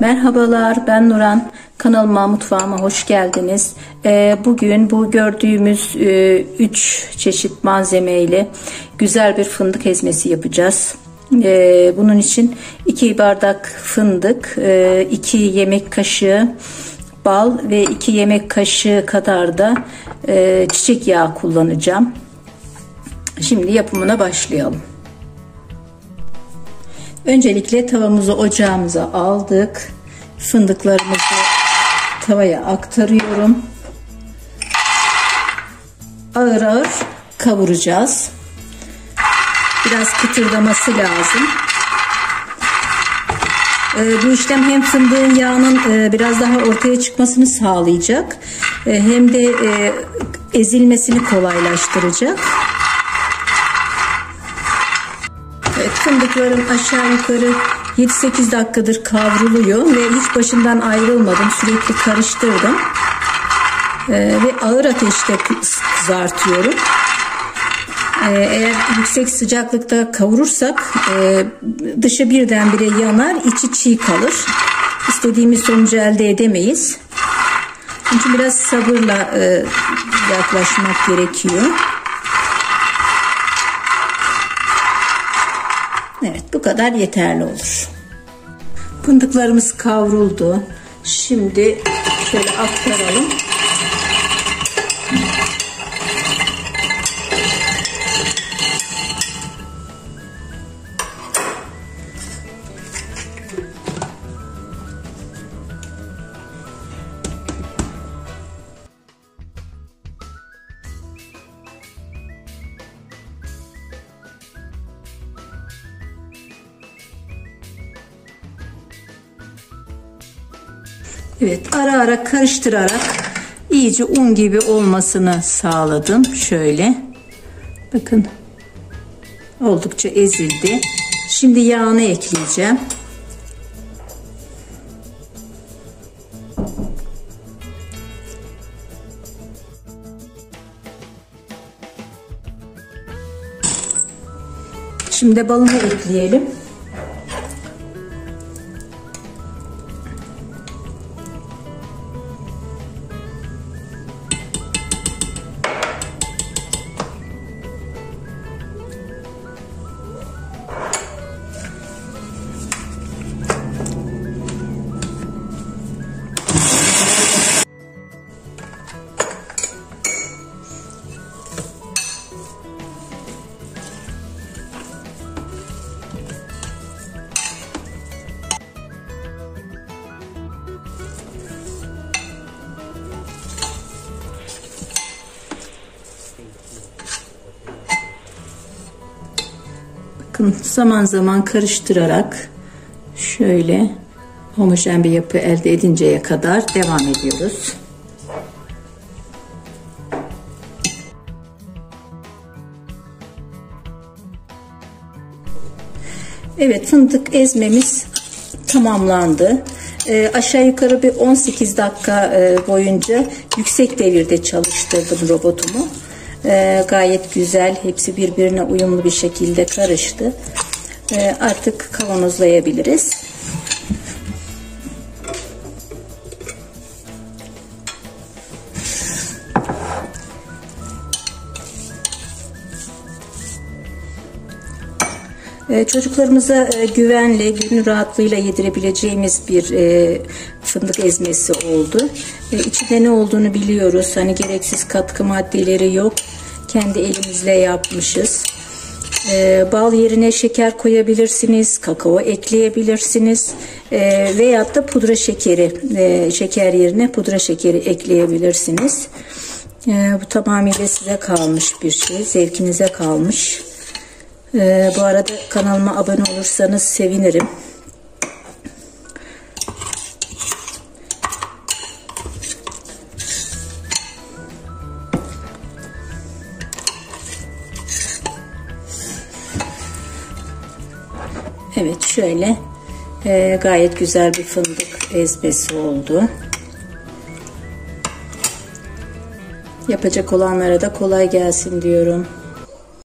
Merhabalar ben Nuran kanalıma mutfağıma hoş geldiniz. Ee, bugün bu gördüğümüz 3 e, çeşit malzeme ile güzel bir fındık ezmesi yapacağız. Ee, bunun için 2 bardak fındık, 2 e, yemek kaşığı bal ve 2 yemek kaşığı kadar da e, çiçek yağı kullanacağım. Şimdi yapımına başlayalım. Öncelikle tavamızı ocağımıza aldık. Fındıklarımızı tavaya aktarıyorum. Ağır ağır kavuracağız. Biraz kıtırdaması lazım. Ee, bu işlem hem fındığın yağının e, biraz daha ortaya çıkmasını sağlayacak. E, hem de e, ezilmesini kolaylaştıracak. Fındıklarım aşağı yukarı 7-8 dakikadır kavruluyor ve hiç başından ayrılmadım. Sürekli karıştırdım. Ee, ve ağır ateşte kızartıyorum. Ee, eğer yüksek sıcaklıkta kavurursak e, dışı birdenbire yanar, içi çiğ kalır. İstediğimiz sonucu elde edemeyiz. Çünkü biraz sabırla e, yaklaşmak gerekiyor. Evet bu kadar yeterli olur. Fındıklarımız kavruldu. Şimdi şöyle aktaralım. Evet ara ara karıştırarak iyice un gibi olmasını sağladım. Şöyle. Bakın. Oldukça ezildi. Şimdi yağını ekleyeceğim. Şimdi balını ekleyelim. Bakın zaman zaman karıştırarak şöyle homojen bir yapı elde edinceye kadar devam ediyoruz. Evet fındık ezmemiz tamamlandı. E, aşağı yukarı bir 18 dakika e, boyunca yüksek devirde çalıştırdım robotumu. E, gayet güzel. Hepsi birbirine uyumlu bir şekilde karıştı. E, artık kavanozlayabiliriz. Ee, çocuklarımıza e, güvenli, gönül rahatlığıyla yedirebileceğimiz bir e, fındık ezmesi oldu. İçinde ne olduğunu biliyoruz. Hani gereksiz katkı maddeleri yok. Kendi elimizle yapmışız. Bal yerine şeker koyabilirsiniz, kakao ekleyebilirsiniz veyahut da pudra şekeri, şeker yerine pudra şekeri ekleyebilirsiniz. Bu tamamıyla size kalmış bir şey, zevkinize kalmış. Ee, bu arada kanalıma abone olursanız sevinirim. Evet şöyle e, gayet güzel bir fındık ezmesi oldu. Yapacak olanlara da kolay gelsin diyorum.